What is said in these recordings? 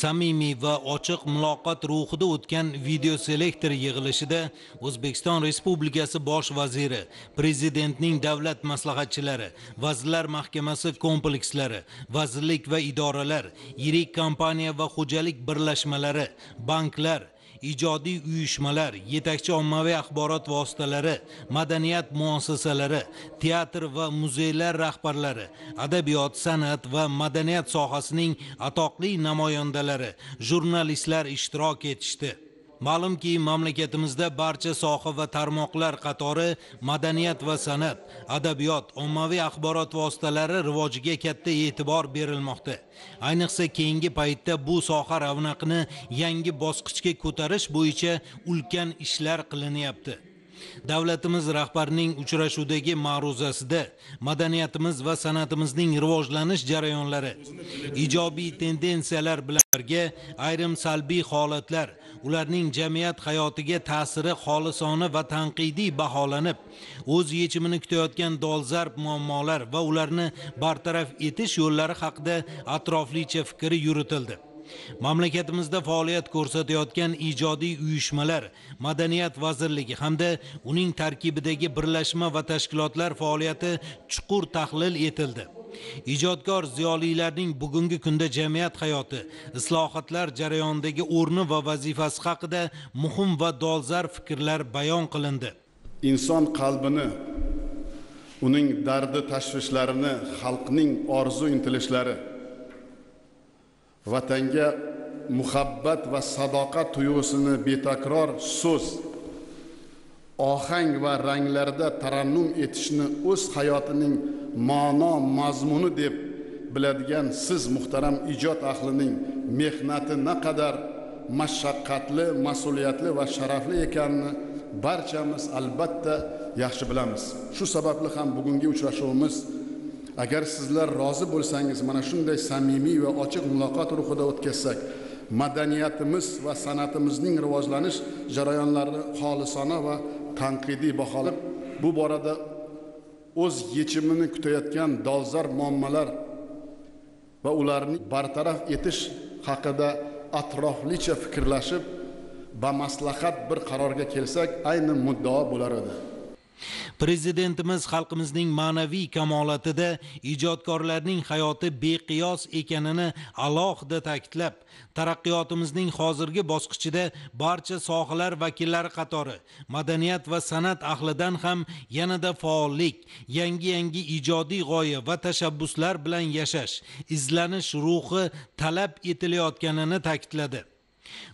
samimiy va ochiq muloqot ruhida o'tgan video selektor yig'ilishida o'zbekiston respublikasi bosh vaziri prezidentning davlat maslahatchilari vazirlar mahkamasi komplekslari vazirlik va idoralar yirik kompaniya va xo'jalik birlashmalari banklar ijodiy uyushmalar yetakchi ommaviy axborot vositalari madaniyat muassasalari teatr va muzeylar rahbarlari adabiyot san'at va madaniyat sohasining atoqli namoyandalari jurnalistlar ishtirok etishdi. Ma'lumki mamlakatimizda barcha soha va tarmoqlar qatori madaniyat va san'at adabiyot ommaviy axborot vositalari rivojiga katta e'tibor berilmoqda. Ayniqsa keyingi paytda bu soha ravnaqini yangi bosqichga ko'tarish bo'yicha ulkan ishlar qilinyapti. Davlatimiz rahbarining uchrashuvdagi ma'ruzasida madaniyatimiz va san'atimizning rivojlanish jarayonlari ijobiy tendensiyalar bilan birga ayrim salbiy holatlar ularning jamiyat hayotiga ta'siri xolisona va tanqidiy baholanib o'z yechimini kutayotgan dolzarb muammolar va ularni bartaraf etish yo'llari haqida atroflicha fikr yuritildi. Mamlakatimizda faoliyat ko'rsatayotgan ijodiy uyushmalar madaniyat vazirligi hamda uning tarkibidagi birlashma va tashkilotlar faoliyati chuqur tahlil etildi. Ijodkor ziyolilarning bugungi kunda jamiyat hayoti islohotlar jarayonidagi o'rni va vazifasi haqida muhim va dolzarb fikrlar bayon qilindi. Inson qalbini uning dardi tashvishlarini xalqning orzu intilishlari vatanga muhabbat va sadoqat tuyg'usini betakror so'z ohang va ranglarda tarannum etishni o'z hayotining ma'no mazmuni deb biladigan siz muhtaram ijod ahlining mehnati naqadar mashaqqatli mas'uliyatli va sharafli ekanini barchamiz albatta yaxshi bilamiz. Shu sababli ham bugungi uchrashuvimiz agar sizlar rozi bo'lsangiz mana shunday samimiy va ochiq muloqot ruhida o'tkazsak madaniyatimiz va san'atimizning rivojlanish jarayonlarini xolisona va tanqidiy baholab bu borada o'z yechimini kutayotgan dolzarb muammolar va ularni bartaraf etish haqida atroflicha fikrlashib bamaslahat bir qarorga kelsak ayni muddao bo'lar edi. Prezidentimiz xalqimizning ma'naviy kamolatida ijodkorlarning hayoti beqiyos ekanini alohida ta'kidlab taraqqiyotimizning hozirgi bosqichida barcha sohalar vakillari qatori madaniyat va san'at ahlidan ham yanada faollik yangi yangi ijodiy g'oya va tashabbuslar bilan yashash izlanish ruhi talab etilayotganini ta'kidladi.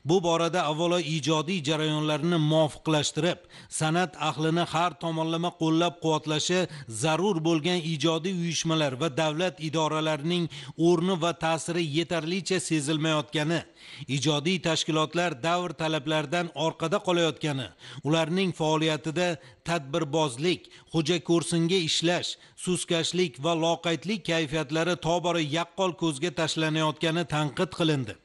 Bu borada avvalo ijodiy jarayonlarni muvofiqlashtirib san'at ahlini har tomonlama qo'llab quvvatlashi zarur bo'lgan ijodiy uyushmalar va davlat idoralarining o'rni va ta'siri yetarlicha sezilmayotgani ijodiy tashkilotlar davr talablaridan orqada qolayotgani ularning faoliyatida tadbirbozlik xo'jako'rsinga ishlash suskashlik va loqaydlik kayfiyatlari tobora yaqqol ko'zga tashlanayotgani tanqid qilindi.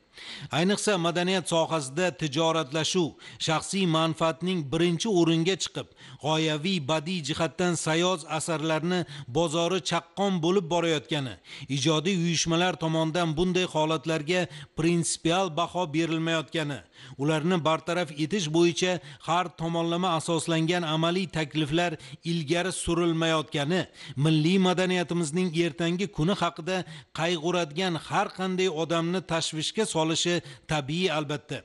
Ayniqsa madaniyat sohasida tijoratlashuv shaxsiy manfaatning birinchi o'ringa chiqib g'oyaviy badiiy jihatdan sayoz asarlarni bozori chaqqon bo'lib borayotgani ijodiy uyushmalar tomonidan bunday holatlarga prinsipial baho berilmayotgani ularni bartaraf etish bo'yicha har tomonlama asoslangan amaliy takliflar ilgari surilmayotgani milliy madaniyatimizning ertangi kuni haqida qayg'uradigan har qanday odamni tashvishga solishi tabiiy albatta.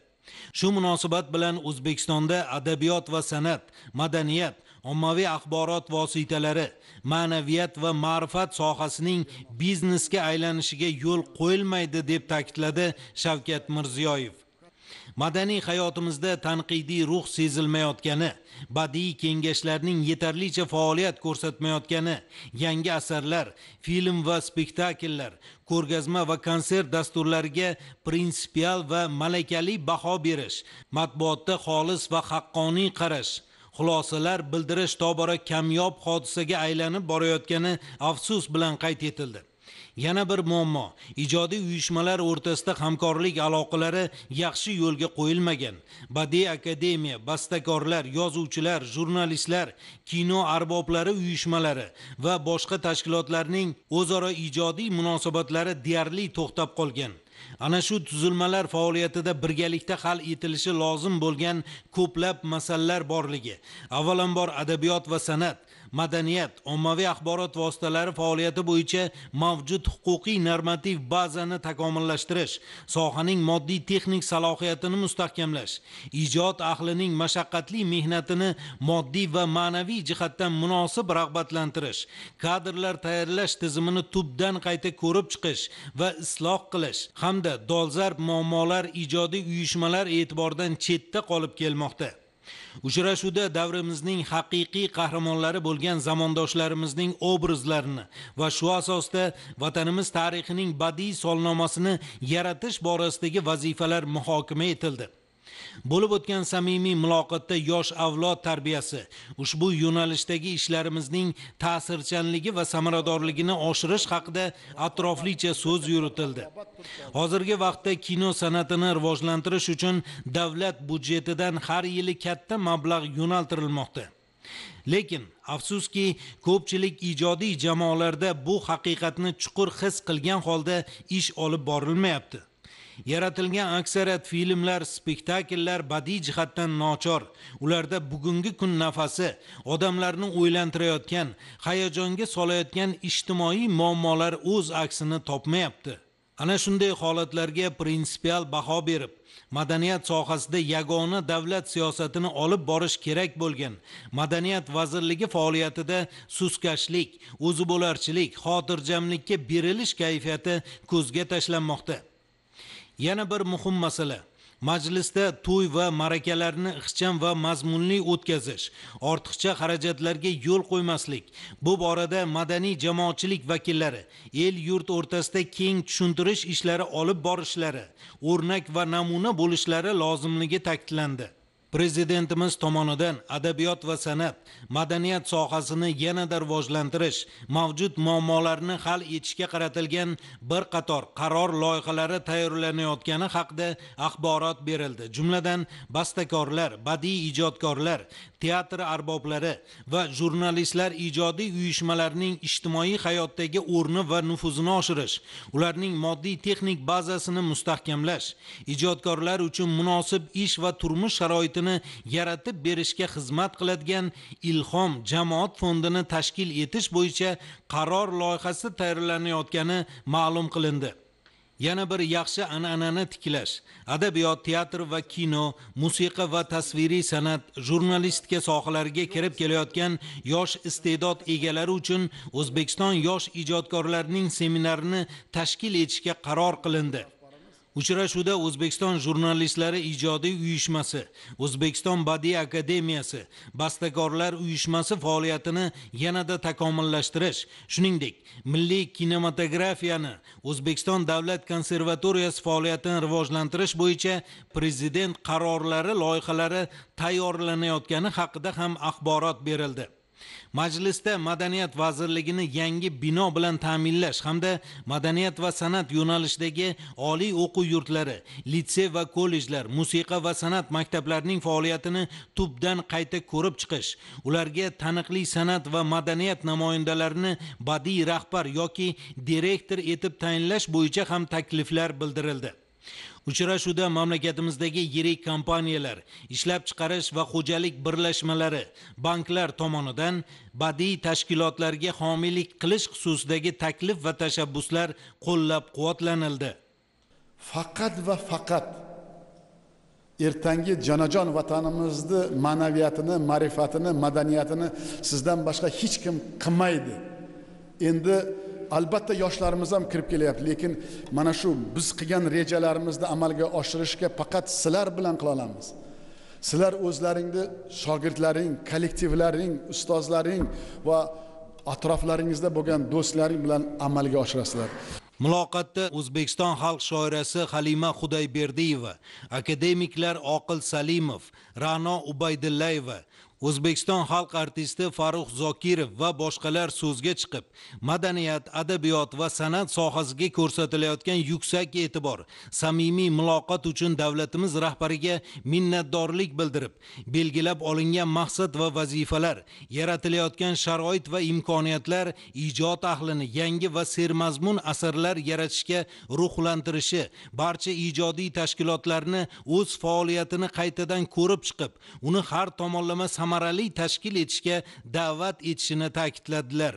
Shu munosabat bilan o'zbekistonda adabiyot va san'at madaniyat ommaviy axborot vositalari ma'naviyat va ma'rifat sohasining biznesga aylanishiga yo'l qo'yilmaydi deb ta'kidladi shavkat mirziyoyev. Madaniy hayotimizda tanqidiy ruh sezilmayotgani badiiy kengashlarning yetarlicha faoliyat ko'rsatmayotgani yangi asarlar film va spektakllar ko'rgazma va konsert dasturlariga prinsipial va malakali baho berish matbuotda xolis va haqqoniy qarash xulosalar bildirish tobora kamyob hodisaga aylanib borayotgani afsus bilan qayd etildi. Yana bir muammo. Ijodiy uyushmalar o'rtasida hamkorlik aloqalari yaxshi yo'lga qo'yilmagan. Badiiy akademiya bastakorlar yozuvchilar jurnalistlar kino arboblari uyushmalari va boshqa tashkilotlarning o'zaro ijodiy munosabatlari deyarli to'xtab qolgan. Ana shu tuzilmalar faoliyatida birgalikda hal etilishi lozim bo'lgan ko'plab masalalar borligi. Avvalambor adabiyot va san'at madaniyat ommaviy axborot vositalari faoliyati bo'yicha mavjud huquqiy normativ bazani takomillashtirish sohaning moddiy texnik salohiyatini mustahkamlash ijod ahlining mashaqqatli mehnatini moddiy va ma'naviy jihatdan munosib rag'batlantirish kadrlar tayyorlash tizimini tubdan qayta ko'rib chiqish va isloh qilish hamda dolzarb muammolar ijodiy uyushmalar e'tibordan chetda qolib kelmoqda. Uchrashuvda davrimizning haqiqiy qahramonlari bo'lgan zamondoshlarimizning obrazlarini va shu asosda vatanimiz tarixining badiiy solnomasini yaratish borasidagi vazifalar muhokama etildi. Bo'lib o'tgan samimiy muloqotda yosh avlod tarbiyasi ushbu yo'nalishdagi ishlarimizning ta'sirchanligi va samaradorligini oshirish haqida atroflicha so'z yuritildi. Hozirgi vaqtda kino san'atini rivojlantirish uchun davlat budjetidan har yili katta mablag' yo'naltirilmoqda. Lekin afsuski ko'pchilik ijodiy jamoalarda bu haqiqatni chuqur his qilgan holda ish olib borilmayapti. Yaratilgan aksariyat filmlar spektakllar badiiy jihatdan nochor. Ularda bugungi kun nafasi odamlarni o'ylantirayotgan hayajonga solayotgan ijtimoiy muammolar o'z aksini topmayapti. Ana shunday holatlarga prinsipial baho berib madaniyat sohasida yagona davlat siyosatini olib borish kerak bo'lgan madaniyat vazirligi faoliyatida suskashlik o'zi bo'larchilik xotirjamlikka berilish kayfiyati ko'zga tashlanmoqda. Yana bir muhim masala. Majlisda to'y va ma'rakalarni ixcham va mazmunli o'tkazish ortiqcha xarajatlarga yo'l qo'ymaslik bu borada madaniy jamoatchilik vakillari el yurt o'rtasida keng tushuntirish ishlari olib borishlari o'rnak va namuna bo'lishlari lozimligi ta'kidlandi. Prezidentimiz tomonidan adabiyot va san'at madaniyat sohasini yanada rivojlantirish mavjud muammolarni hal etishga qaratilgan bir qator qaror loyihalari tayyorlanayotgani haqida axborot berildi. Jumladan bastakorlar badiiy ijodkorlar teatr arboblari va jurnalistlar ijodiy uyushmalarining ijtimoiy hayotdagi o'rni va nufuzini oshirish ularning moddiy texnik bazasini mustahkamlash ijodkorlar uchun munosib ish va turmush sharoitini yaratib berishga xizmat qiladigan ilhom jamoat fondini tashkil etish bo'yicha qaror loyihasi tayyorlanayotgani ma'lum qilindi. Yana bir yaxshi an'anani tiklash adabiyot teatr va kino musiqa va tasviriy san'at jurnalistika sohalariga kirib kelayotgan yosh iste'dod egalari uchun o'zbekiston yosh ijodkorlarining seminarini tashkil etishga qaror qilindi. Uchrashuvda o'zbekiston jurnalistlari ijodiy uyushmasi o'zbekiston badiiy akademiyasi bastakorlar uyushmasi faoliyatini yanada takomillashtirish shuningdek milliy kinematografiyani o'zbekiston davlat konservatoriyasi faoliyatini rivojlantirish bo'yicha prezident qarorlari loyihalari tayyorlanayotgani haqida ham axborot berildi. Majlisda madaniyat vazirligini yangi bino bilan ta'minlash hamda madaniyat va san'at yo'nalishidagi oliy o'quv yurtlari litsey va kollejlar musiqa va san'at maktablarining faoliyatini tubdan qayta ko'rib chiqish ularga taniqli san'at va madaniyat namoyandalarini badiiy rahbar yoki direktor etib tayinlash bo'yicha ham takliflar bildirildi. Uchrashuvda mamlakatimizdagi yirik kompaniyalar ishlab chiqarish va xo'jalik birlashmalari banklar tomonidan badiiy tashkilotlarga homiylik qilish xususidagi taklif va tashabbuslar qo'llab quvvatlanildi faqat va faqat ertangi jonajon vatanimizni ma'naviyatini ma'rifatini madaniyatini sizdan boshqa hech kim qilmaydi. Endi albatta yoshlarimiz ham kirib kelyapti lekin mana shu biz qilgan rejalarimizni amalga oshirishga faqat sizlar bilan qila olamiz. Sizlar o'zlaringni shogirdlaring kollektivlaring ustozlaring va atroflaringizda bo'lgan do'stlaring bilan amalga oshirasizlar. Muloqotda o'zbekiston xalq shoirasi halima xudoyberdiyeva akademiklar oqil salimov ra'no ubaydillayeva o'zbekiston xalq artisti farruh zokirov va boshqalar so'zga chiqib madaniyat adabiyot va san'at sohasiga ko'rsatilayotgan yuksak e'tibor samimiy muloqot uchun davlatimiz rahbariga minnatdorlik bildirib belgilab olingan maqsad va vazifalar yaratilayotgan sharoit va imkoniyatlar ijod ahlini yangi va sermazmun asarlar yaratishga ruhlantirishi barcha ijodiy tashkilotlarni o'z faoliyatini qaytadan ko'rib chiqib uni har tomonlama samarali tashkil etishga da'vat etishini ta'kidladilar.